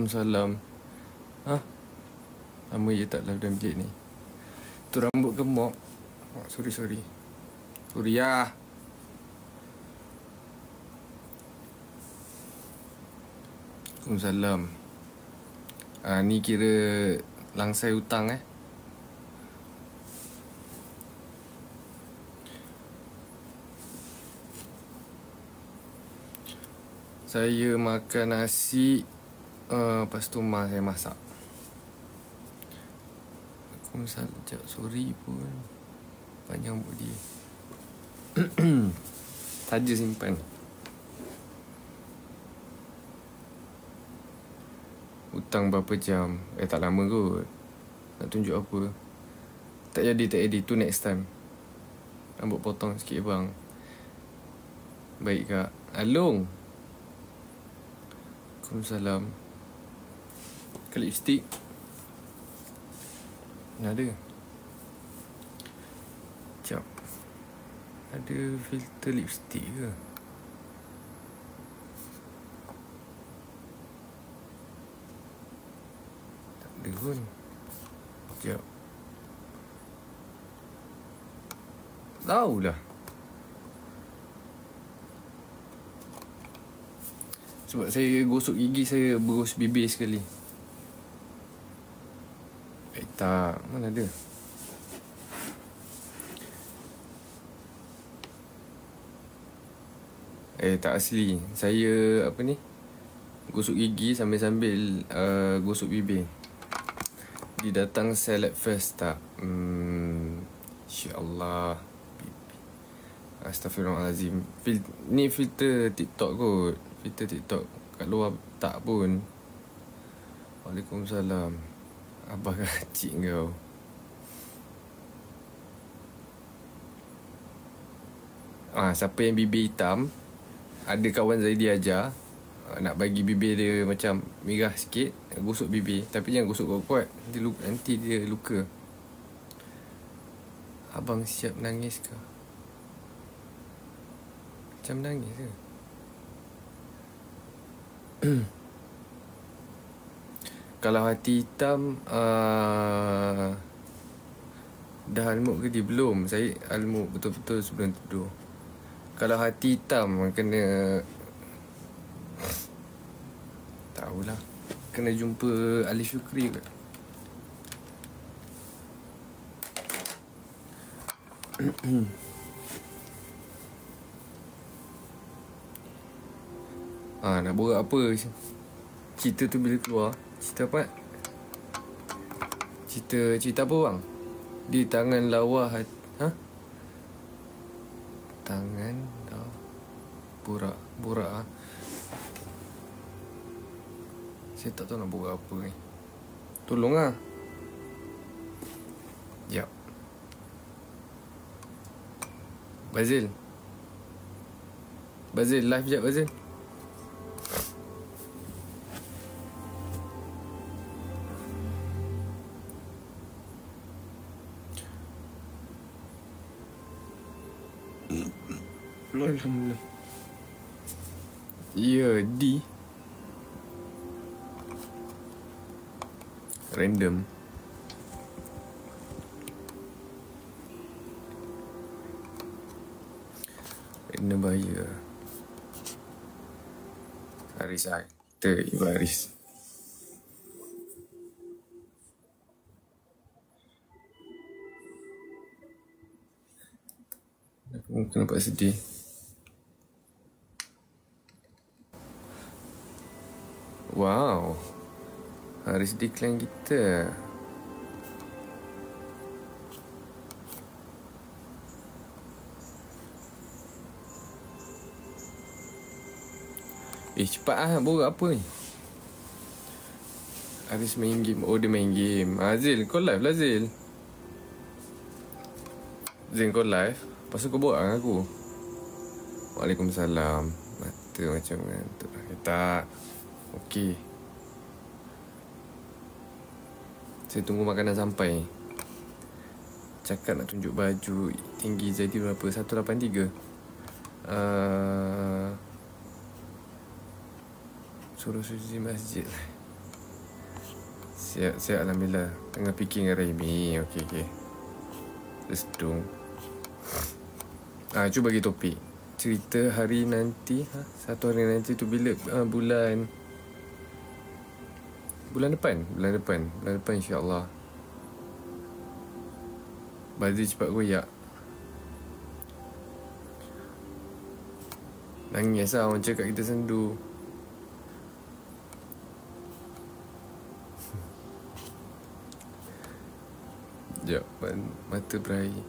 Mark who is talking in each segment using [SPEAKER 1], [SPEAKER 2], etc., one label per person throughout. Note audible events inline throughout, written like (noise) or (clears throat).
[SPEAKER 1] Waalaikumsalam. Ha? Lama je tak live dalam bilik ni. Tu rambut gemuk. Oh, sorry, sorry. Sorry ya. Waalaikumsalam. Ah, ni kira langsai hutang eh. Saya makan nasi uh, Lepas tu mak saya masak. Aku salah Sekejap sorry pun. Panjang dia. (clears throat) Saja simpan. Hutang berapa jam? Eh tak lama kot. Nak tunjuk apa? Tak jadi tak jadi. Tu next time. Rambut potong sikit bang. Baik kak. Alung. Waalaikumsalam Ke lipstick Mana ada. Sekejap. Ada filter lipstick ke? Tak ada pun. Sekejap. Tahulah Sebab saya gosok gigi Saya berus bibir sekali tak Mana ada Eh tak asli Saya Apa ni Gosok gigi Sambil-sambil uh, Gosok bibir Dia datang Select first tak Hmm InsyaAllah Astaghfirullahalazim. Fil- ni filter TikTok kot. Filter TikTok kat luar tak pun. Waalaikumsalam. Abah (laughs) kacik kau. Ah, siapa yang bibir hitam ada kawan Zaidi ajar ah, nak bagi bibir dia macam merah sikit gosok bibir. Tapi jangan gosok kuat-kuat nanti, luka, nanti dia luka. Abang siap nangis ke? Macam nangis ke (clears throat) Kalau hati hitam uh, Dah almuk ke? Dia? Belum. Saya almuk betul-betul sebelum tidur. Kalau hati hitam Kena Tahulah. Kena jumpa Alif Syukri ke? (coughs) Ah, nak buat apa? Cerita tu bila keluar Cerita apa? Cerita Cerita apa bang? Di tangan lawa hati Ha? Tangan lawa. Burak Burak ha? Saya tak tahu nak buat apa ni. Tolong lah Sekejap Bazil. Bazil live sekejap Bazil Alhamdulillah. Ya, D. Random. Random bahaya. Haris lah. Kita Ibu Haris. Aku nampak sedih. Wow. Haris decline kita. Eh cepat ah Baru apa ni? Haris main game. Oh dia main game. Azil kau live lah Zil Zil kau live? Tu kau buat dengan aku. Waalaikumsalam. Mata macam tu eh, Tak Okey. Saya tunggu makanan sampai. Cakap nak tunjuk baju Tinggi jadi berapa? 183 uh, Suruh suci masjid. Siap, siap Alhamdulillah. Tengah fikir dengan Raimi Okey, okey. Restung Ah, Cuba bagi topik. Cerita hari nanti ha? Satu hari nanti tu bila ah, Bulan Bulan depan Bulan depan Bulan depan insyaAllah. Bazir cepat goyak. Nangis lah orang cakap kita sendu. (laughs) Sekejap Mata berair.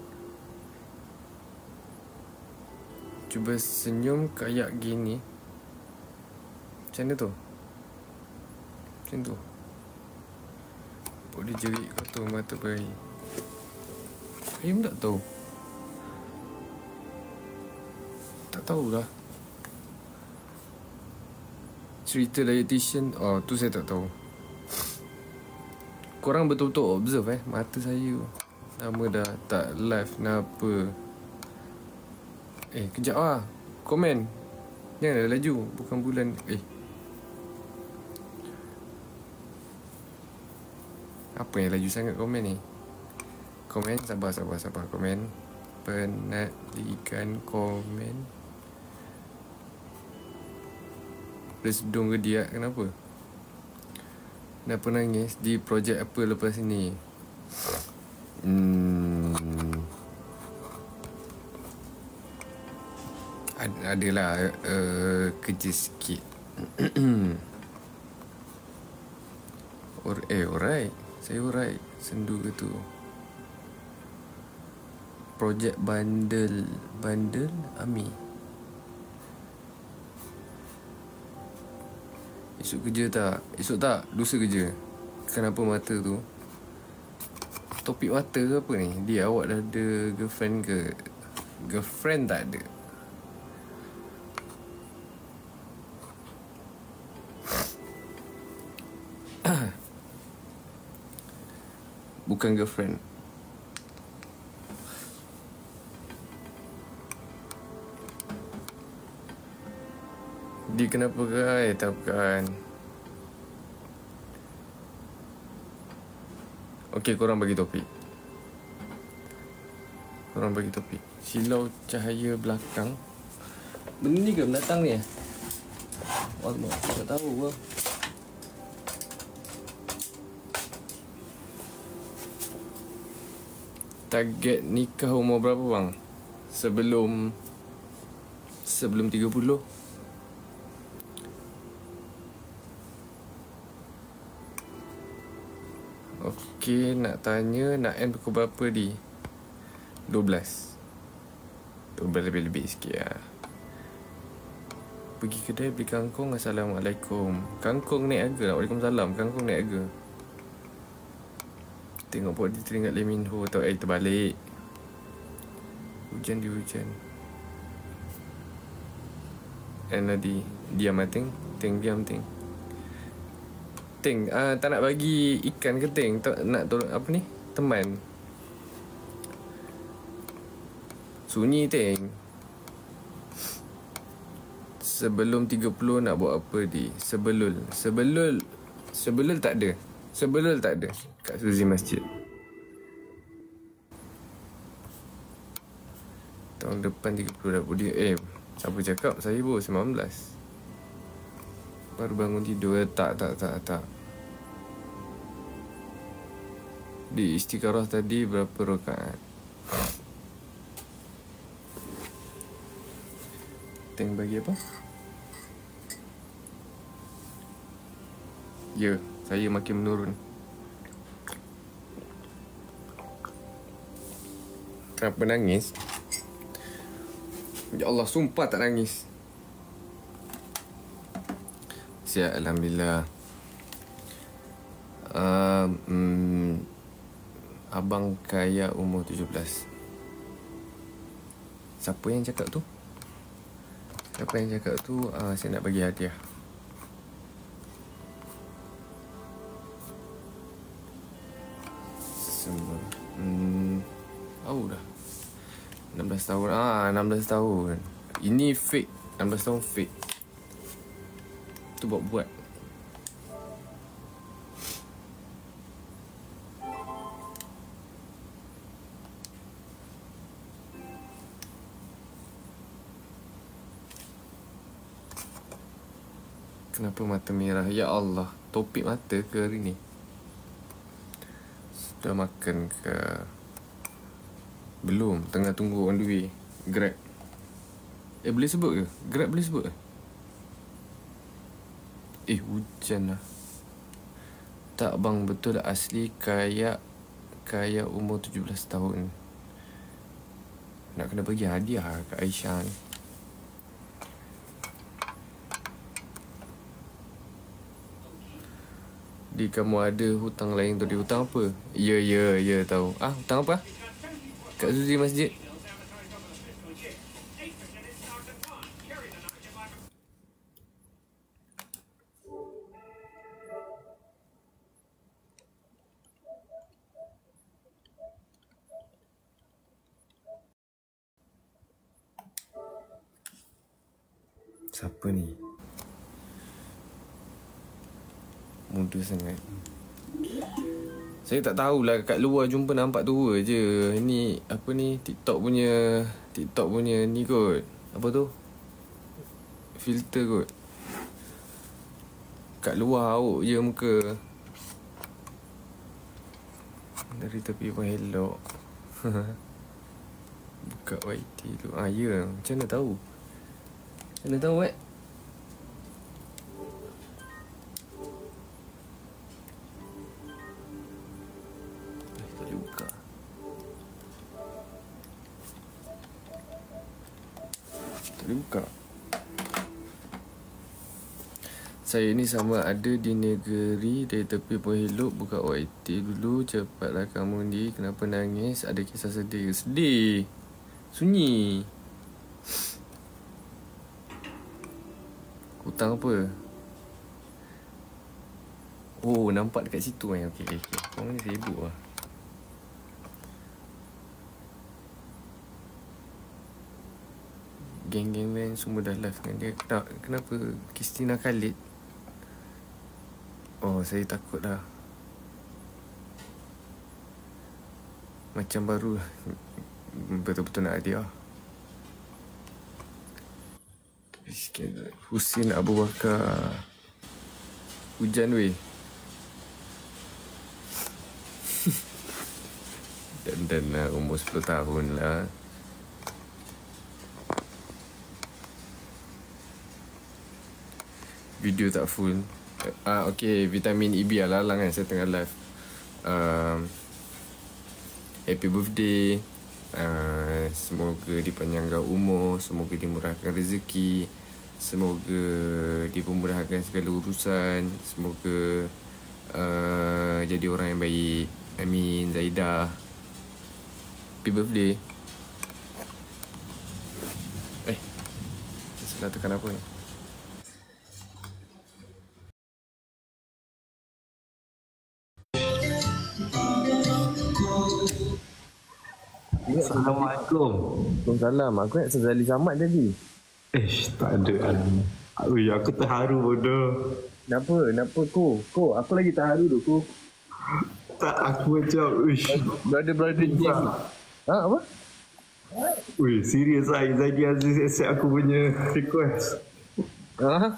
[SPEAKER 1] Cuba senyum kayak gini. Macam mana tu? Macam tu Boleh jerit tu mata berair Saya pun tak tahu? Tak tahulah. Cerita dietitian Oh tu saya tak tahu. Korang betul-betul observe eh Mata saya. Lama dah tak live Kenapa? Eh kejap lah Komen. Jangan laju Bukan bulan. Eh Apa yang laju sangat komen ni? Komen sabar sabar sabar. Komen. Penatlikan komen. Resdung ke dia Kenapa? Kenapa nangis Di projek apa lepas ni? Hmm. Ad, Adalah uh, Kerja sikit. (clears throat) Or, Eh alright Saya alright Sendu ke tu Projek bundle Bundle Ami Esok kerja tak? Esok tak? Lusa kerja Kenapa mata tu? Topik mata ke apa ni? Dia awak dah ada girlfriend ke? Girlfriend tak ada Bukan girlfriend Dia kenapa kan? Eh, tak bukan. Okey, korang bagi topik. Korang bagi topik. Silau cahaya belakang. Benda ni ke belakang ni eh? Alamak, tak tahu ke. Target nikah umur berapa bang? Sebelum Sebelum 30 Okey, nak tanya nak end pukul berapa di? 12 12 lebih-lebih sikit lah Pergi kedai beli kangkung Assalamualaikum. Kangkung naik harga Waalaikumsalam. Kangkung naik harga Tengok dia teringat Lee Min Ho Atau air terbalik. Hujan di hujan. And Nadi Diam ating Ting. Diam ting. Ting uh, Tak nak bagi ikan ke Ting? Tak, Nak tolong apa ni? Teman. Sunyi Ting. Sebelum 30 nak buat apa di? Sebelul. Sebelul Sebelul tak ada Sebelul tak ada. Kat Suzy Masjid. Tahun depan 30 dah dia Eh Siapa cakap? Saya baru 19 Baru bangun tidur. Tak tak tak tak. Di istiqarah tadi Berapa rakaat? Teng bagi apa? Ya Saya makin menurun. Kenapa nangis? Ya Allah sumpah tak nangis. Siap Alhamdulillah. Uh, um, Abang kaya umur 17 Siapa yang cakap tu? Siapa yang cakap tu? Uh, Saya nak bagi hadiah tahun dah 16 tahun ah 16 tahun ini fake 16 tahun fake tu buat buat Kenapa mata merah? Ya Allah, topik mata ke hari ni? Sudah makan ke? Belum, tengah tunggu on the way. Grab. Eh, boleh sebut ke? Grab boleh sebut ke? Eh, hujan lah. Tak bang, betul asli kayak kayak umur 17 tahun. Nak kena bagi hadiah kat Aisyah ni. Di kamu ada hutang lain tu di hutang apa? Ya ya ya tahu. Ah hutang apa? Kat Zuzi Masjid. Siapa ni? Muda sangat Saya tak tahulah kat luar jumpa nampak tua je. Ini apa ni TikTok punya TikTok punya ni kot. Apa tu? Filter kot. Kat luar awak je muka. Dari tepi pun elok. (laughs) Buka YT tu Ah ya. Macam mana tahu? Macam mana tahu eh buka Saya ni sama ada di negeri Dari tepi pun hidup Buka YT dulu Cepatlah kamu ni. Kenapa nangis? Ada kisah sedih Sedih. Sunyi. Hutang apa? Oh nampak dekat situ Okay, okay, okay. Korang ni sibuk lah geng-geng lain semua dah live dengan dia. Kenapa, kenapa? Christina Khalid. Oh saya takut dah. Macam baru betul-betul nak hadiah Husin Abu Bakar. Hujan weh. (laughs) Dan dan lah umur 10 tahun lah video tak full Ah uh, okay, vitamin EB lah lah kan saya tengah live. Um, happy birthday. Uh, semoga dipanjangkan umur, semoga dimurahkan rezeki, semoga dipermudahkan segala urusan, semoga uh, jadi orang yang baik. Amin Zaidah. Happy birthday. Eh. Saya tekan apa ni?
[SPEAKER 2] Assalamualaikum.
[SPEAKER 1] Waalaikumsalam. Aku nak Sazali Samad tadi.
[SPEAKER 2] Eh, tak ada. Ui, aku terharu bodoh.
[SPEAKER 1] Kenapa? Kenapa ko? Ko, aku lagi terharu tu ko.
[SPEAKER 2] Tak, aku macam, uish.
[SPEAKER 1] Brother-brother Jim. Ha, apa?
[SPEAKER 2] Ui, serius lah. Zaidi Aziz accept aku punya request.
[SPEAKER 1] Ha?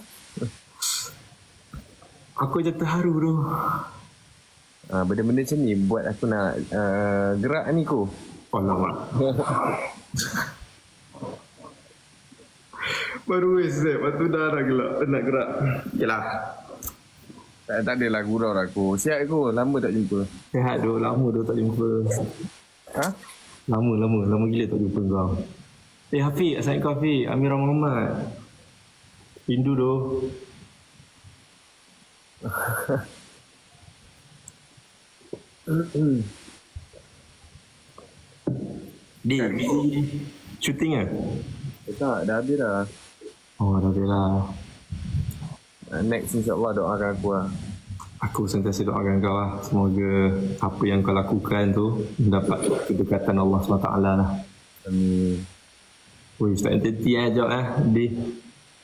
[SPEAKER 2] Aku macam terharu tu.
[SPEAKER 1] Ha, benda-benda macam ni buat aku nak uh, gerak ni ko.
[SPEAKER 2] Alamak. Baru wes Lepas tu dah nak gelap Nak gerak. Yelah
[SPEAKER 1] tak, tak adalah gurau aku. Siap aku Lama tak jumpa?
[SPEAKER 2] Sihat tu Lama tu tak jumpa.
[SPEAKER 1] Ha?
[SPEAKER 2] Lama lama. Lama gila tak jumpa kau. Eh Hafiq Assalamualaikum Hafiq Amirah Muhammad Hindu tu (laughs) Hmm Di, shooting ke?
[SPEAKER 1] Tak, dah habis dah.
[SPEAKER 2] Oh, dah habis lah.
[SPEAKER 1] Uh, next insyaAllah doakan aku lah.
[SPEAKER 2] Aku sentiasa doakan kau lah. Semoga apa yang kau lakukan tu mendapat kedekatan Allah SWT lah.
[SPEAKER 1] Amin.
[SPEAKER 2] Wih, tak enterti eh, jawab eh, Di.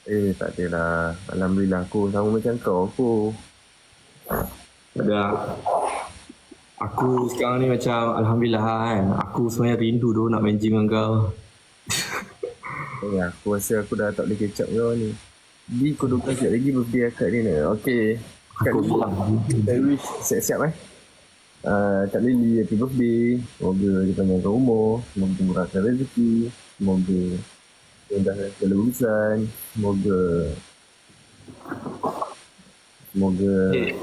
[SPEAKER 1] Eh, tak ada lah. Alhamdulillah aku sama macam kau. Aku.
[SPEAKER 2] Ada. Aku sekarang ni macam Alhamdulillah kan Aku sebenarnya rindu tu nak main gym dengan kau (laughs)
[SPEAKER 1] Ya, aku rasa aku dah tak boleh kecap kau ni
[SPEAKER 3] Di kodokan sekejap lagi birthday akak ni nak. Okay. Kak
[SPEAKER 2] Aku pulang.
[SPEAKER 3] kita wish siap-siap eh. Uh, Kak Lily happy birthday. Semoga dia panjangkan umur. Semoga murahkan rezeki. Semoga mudahkan segala urusan. Semoga Semoga
[SPEAKER 2] Eh,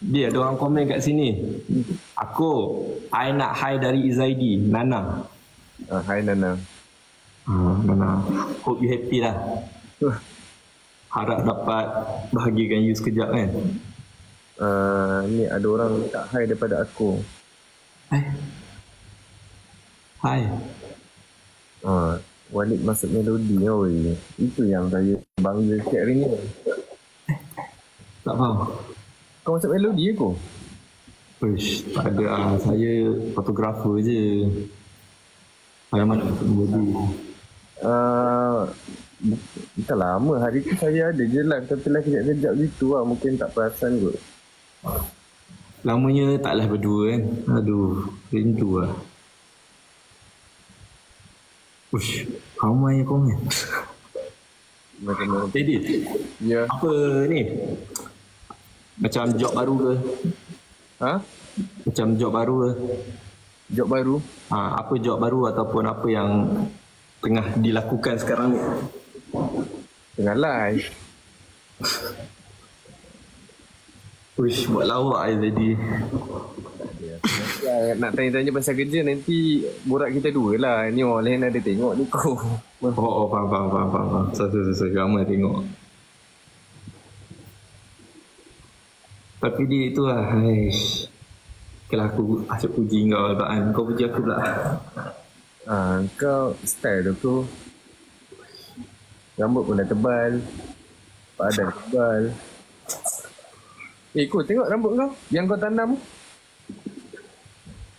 [SPEAKER 2] dia ada orang komen kat sini. Aku, I nak hi dari Izaidi, Nana.
[SPEAKER 3] uh, Hai Nana
[SPEAKER 2] Hmm, Nana. Hope you happy lah. (laughs) Harap dapat bahagikan you sekejap kan.
[SPEAKER 3] uh, Ni ada orang tak hai daripada aku
[SPEAKER 2] Eh. Hai.
[SPEAKER 3] uh, Walid masuk melodi oi. Itu yang saya bangga sikit hari ni
[SPEAKER 2] Tak faham.
[SPEAKER 3] Kau masuk melodi aku?
[SPEAKER 2] Uish, tak ada ah. Saya fotografer je. Saya mana melodi.
[SPEAKER 3] Uh, Bukan lama hari tu saya ada je live Tapi lah kejap-kejap gitu lah Mungkin tak perasan kot
[SPEAKER 2] Lamanya taklah berdua kan. Aduh, rindu lah. Uish, ramai komen.
[SPEAKER 3] Macam mana
[SPEAKER 2] Jadi,
[SPEAKER 3] Ya
[SPEAKER 2] apa ni? Macam job baru ke?
[SPEAKER 3] Ha?
[SPEAKER 2] Macam job baru ke?
[SPEAKER 3] Job baru
[SPEAKER 2] Ha, apa job baru ataupun apa yang tengah dilakukan sekarang ni?
[SPEAKER 3] Tengah live
[SPEAKER 2] Uish, buat lawak je jadi.
[SPEAKER 3] ya, Nak tanya-tanya pasal kerja Nanti borak kita dua lah Ni orang lain ada tengok ni kau
[SPEAKER 2] Oh, oh faham, faham, faham, faham. Sorry, sorry, sorry. Ramai tengok. Tapi dia itu lah. Aish. Kalau aku asyik puji kau Albaan. Kau puji aku pula.
[SPEAKER 3] ha, Kau style tu tu Rambut pun dah tebal Badan tebal Eh kau tengok rambut kau Yang kau tanam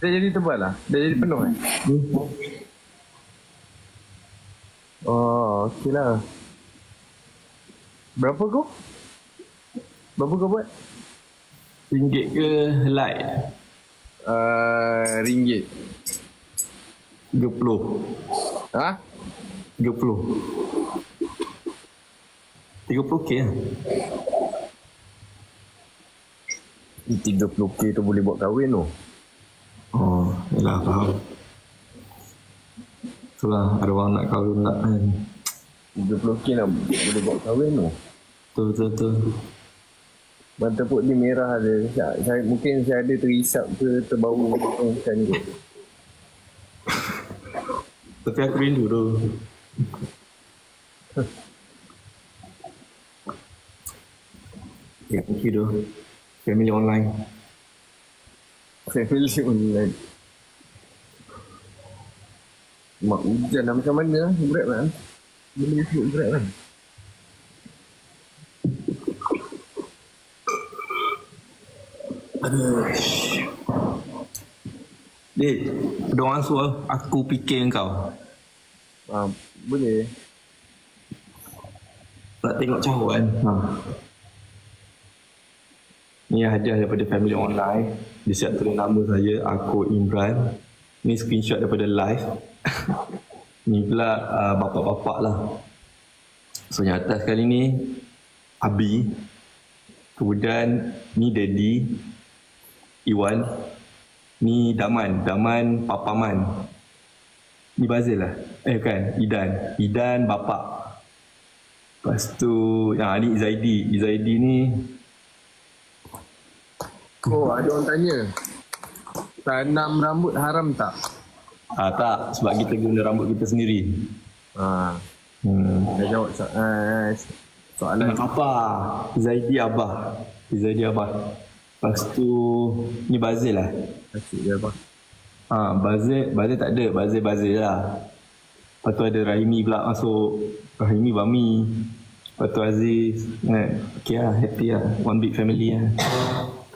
[SPEAKER 3] Dah jadi tebal lah Dah jadi penuh eh Oh okey lah Berapa kau? Berapa kau buat?
[SPEAKER 2] Ringgit ke light?
[SPEAKER 3] Uh, ringgit
[SPEAKER 2] 30.
[SPEAKER 3] Ha?
[SPEAKER 2] 30. 30k lah.
[SPEAKER 3] 30k tu boleh buat kahwin tu
[SPEAKER 2] Oh, yelah faham. Itulah ada orang nak kahwin nak kan.
[SPEAKER 3] 30k lah boleh buat kahwin tu
[SPEAKER 2] Betul betul betul.
[SPEAKER 3] Mata put ni merah ada. Saya, saya mungkin saya ada terisap ke terbau macam ni.
[SPEAKER 2] Tapi aku rindu tu. Ya, thank you tu. Family online.
[SPEAKER 3] Family online. Mak hujan lah macam mana lah. Berat lah. Benda sebut berat lah.
[SPEAKER 2] Aduh. Dek, ada orang suruh aku fikir kau.
[SPEAKER 3] Ah, boleh.
[SPEAKER 2] Nak tengok cawan. Ha. Ni hadiah daripada family online. Dia siap tulis nama saya, aku Imran. Ni screenshot daripada live. (laughs) ni pula uh, bapak-bapak lah. So yang atas kali ni, Abi. Kemudian ni Daddy. Iwan. Ni Daman. Daman Papaman. Ni Bazil lah. Eh bukan, Idan. Idan bapak. Lepas tu, ya, ni Izaidi. Izaidi ni
[SPEAKER 3] Oh, ada orang tanya. Tanam rambut haram tak?
[SPEAKER 2] ah, tak sebab kita guna rambut kita sendiri.
[SPEAKER 3] Ah,
[SPEAKER 2] Hmm.
[SPEAKER 3] dah jawab so- uh, soalan.
[SPEAKER 2] Apa? Izaidi Abah. Izaidi Abah. Lepas tu, ni Bazil lah.
[SPEAKER 3] Asyik dia apa?
[SPEAKER 2] Ha, Bazil, Bazil tak ada. Bazil, Bazil lah. Lepas tu ada Rahimi pula masuk. Rahimi Bami. Lepas tu Aziz. Eh, okay lah, happy lah. One big family lah.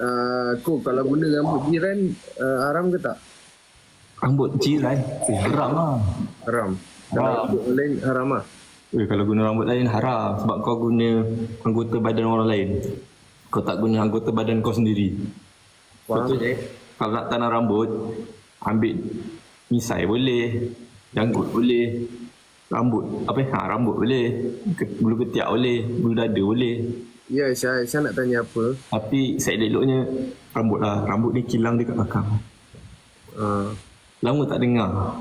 [SPEAKER 3] Uh, kau kalau guna rambut jiran uh, haram ke tak?
[SPEAKER 2] Rambut jiran. Eh, haram lah.
[SPEAKER 3] Haram. Kalau rambut lain haram lah.
[SPEAKER 2] Eh, kalau guna rambut lain haram sebab kau guna anggota badan orang lain. Kau tak guna anggota badan kau sendiri.
[SPEAKER 3] Faham
[SPEAKER 2] Betul.
[SPEAKER 3] eh?
[SPEAKER 2] Kalau nak tanam rambut, ambil misai boleh, janggut boleh. Rambut. Apa ha, rambut boleh. Bulu ketiak boleh. Bulu dada boleh.
[SPEAKER 3] Ya, Syah, Syah nak tanya apa?
[SPEAKER 2] Tapi saya eloknya rambut lah. Rambut ni kilang dekat belakang.
[SPEAKER 3] Uh,
[SPEAKER 2] Lama tak dengar.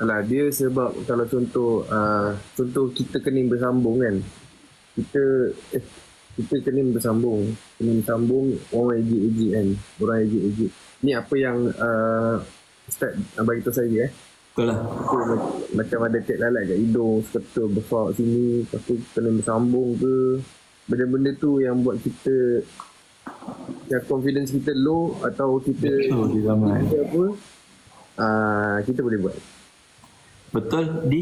[SPEAKER 3] alah, dia sebab kalau contoh, uh, contoh kita kening bersambung kan. Kita, eh, kita kening bersambung. Kening bersambung, orang ejik-ejik kan. Orang ejik-ejik. Ni apa yang uh, Ustaz uh, bagi tahu saya eh.
[SPEAKER 2] Betul lah.
[SPEAKER 3] Ma- macam ada tek lalat kat hidung, seketul besar kat sini, lepas tu kena bersambung ke. Benda-benda tu yang buat kita yang confidence kita low atau kita
[SPEAKER 2] Betul di zaman.
[SPEAKER 3] kita apa uh, kita boleh buat.
[SPEAKER 2] Betul di.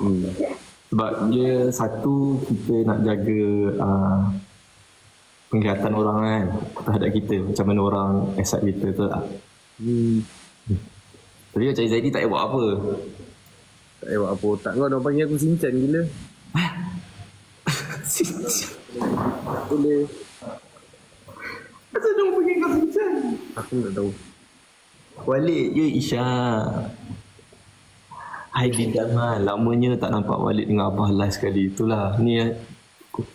[SPEAKER 3] Hmm.
[SPEAKER 2] Sebab dia satu kita nak jaga uh, penglihatan orang kan terhadap kita. Macam mana orang accept kita tu lah.
[SPEAKER 3] Hmm.
[SPEAKER 2] Tapi macam Zaidi tak payah buat apa.
[SPEAKER 3] Tak payah buat apa. Tak kau orang panggil aku sinchan gila. (laughs) Boleh.
[SPEAKER 2] Macam dia pergi kau sinchan?
[SPEAKER 3] Aku tak tahu.
[SPEAKER 2] Walid je Isha. Hai lah. Lamanya tak nampak Walid dengan Abah live sekali. Itulah. Ni eh,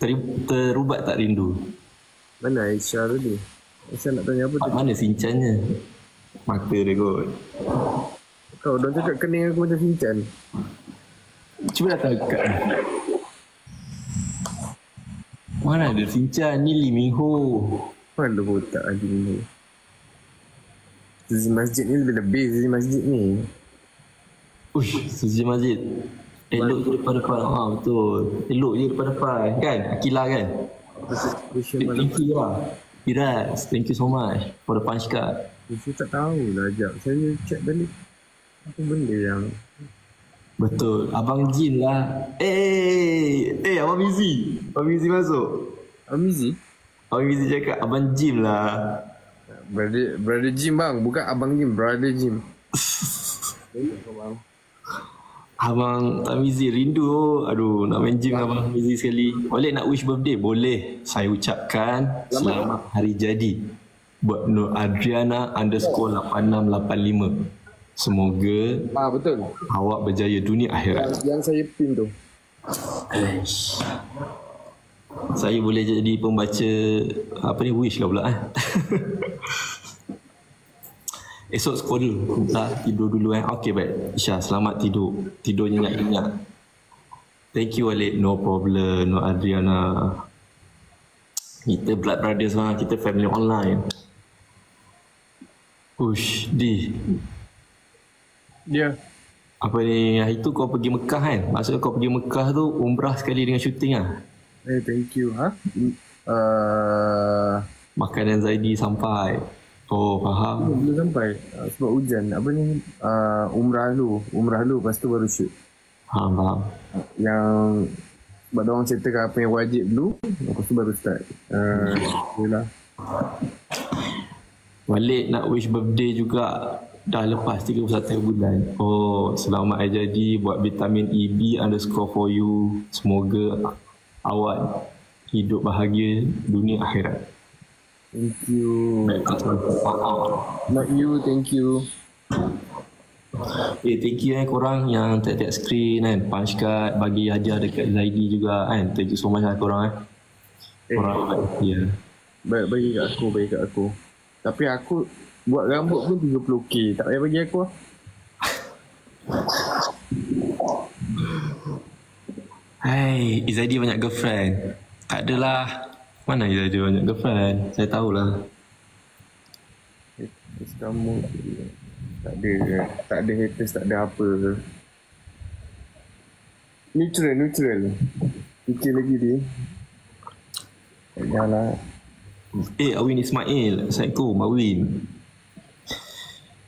[SPEAKER 2] ter, terubat tak rindu.
[SPEAKER 3] Mana Aisyah tadi? Aisyah nak tanya apa tu?
[SPEAKER 2] mana sinchannya? Mata dia kot.
[SPEAKER 3] Kau dah cakap kening aku macam sinchan.
[SPEAKER 2] Cuba datang dekat. Mana ada sinchan? Ni Lee Min Ho.
[SPEAKER 3] Mana botak lagi ni? Sisi masjid ni lebih-lebih sisi masjid ni.
[SPEAKER 2] Uish, Suji Masjid. Elok je daripada depan. Ha, betul. Elok je daripada depan. Kan? Akilah kan? Thank you lah. Firas, thank you so much for the punch card.
[SPEAKER 3] Saya tak tahu lah jap. Saya check balik. Apa benda yang...
[SPEAKER 2] Betul. Abang Jin lah. Eh, eh, Abang Mizi. Abang Mizi masuk.
[SPEAKER 3] Amizi?
[SPEAKER 2] Abang Mizi cakap, Abang Jim lah.
[SPEAKER 3] Brother, brother Jim bang. Bukan abang Jim. Brother Jim. (laughs)
[SPEAKER 2] Abang Tak Mizi rindu. Aduh, nak main gym dengan Abang Mizi sekali. Boleh nak wish birthday? Boleh. Saya ucapkan selamat hari jadi. Buat Nur Adriana underscore 8685. Semoga
[SPEAKER 3] Ah betul.
[SPEAKER 2] awak berjaya dunia akhirat.
[SPEAKER 3] Yang saya pin tu.
[SPEAKER 2] Saya boleh jadi pembaca apa ni wish lah pula eh. (laughs) Esok sekolah. Dah tidur dulu eh. Okey baik. Isya selamat tidur. Tidur nyenyak-nyenyak. Thank you Walid. No problem. No Adriana. Kita blood brothers lah. Kita family online. Ush, di.
[SPEAKER 3] Dia.
[SPEAKER 2] Apa ni, hari tu kau pergi Mekah kan? Maksudnya kau pergi Mekah tu umrah sekali dengan syuting lah.
[SPEAKER 3] Eh thank you. Ha? Uh,
[SPEAKER 2] Makanan Zaidi sampai. Oh, faham.
[SPEAKER 3] belum sampai. Uh, sebab hujan. Apa ni? Uh, umrah dulu. Umrah dulu. Lepas tu baru shoot.
[SPEAKER 2] Faham, faham.
[SPEAKER 3] Yang sebab orang settlekan apa yang wajib dulu lepas tu baru start uh, yelah
[SPEAKER 2] Walid nak wish birthday juga dah lepas 31 bulan. Oh, selamat hari jadi buat vitamin EB underscore for you. Semoga awak hidup bahagia dunia akhirat.
[SPEAKER 3] Thank you not you thank you
[SPEAKER 2] Eh, thank you eh korang yang tiap-tiap screen kan. Punch card, bagi hadiah dekat Zaidi juga kan. Thank you so much lah korang eh.
[SPEAKER 3] eh
[SPEAKER 2] Korang, ya. Yeah.
[SPEAKER 3] bagi kat aku bagi kat aku tapi aku buat rambut pun 30k tak payah bagi aku lah
[SPEAKER 2] Hai, Izaidi banyak girlfriend. Tak adalah. Mana Izaidi banyak girlfriend? Saya tahulah.
[SPEAKER 3] haters kamu tak ada tak ada haters tak ada apa neutral neutral fikir lagi dia tak payahlah
[SPEAKER 2] Eh, Awin Ismail. Assalamualaikum, Awin.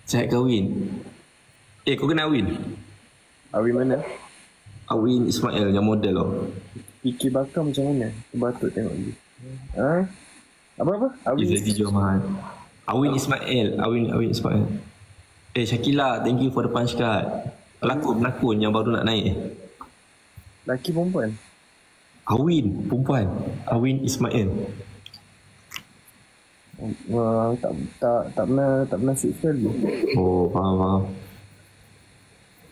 [SPEAKER 2] Sihat ke Awin? Eh, kau kenal Awin?
[SPEAKER 3] Awi mana
[SPEAKER 2] Awin Ismail yang model tau.
[SPEAKER 3] fikir bakar macam mana batuk tengok dia ha apa-apa Awi
[SPEAKER 2] Izaidi jual mahal. Awin Ismail. Awin Awin Ismail. Eh, Syakila, thank you for the punch card. Pelakon-pelakon yang baru nak naik.
[SPEAKER 3] laki perempuan
[SPEAKER 2] Awin, perempuan. Awin Ismail.
[SPEAKER 3] Wah, tak tak tak pernah tak pernah shoot sekali.
[SPEAKER 2] Oh, faham, faham.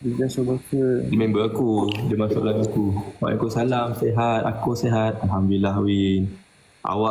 [SPEAKER 3] Dia just baca.
[SPEAKER 2] Dia member aku. Dia masuk live aku. Waalaikumsalam. Sehat. Aku sehat. Alhamdulillah Win. Awak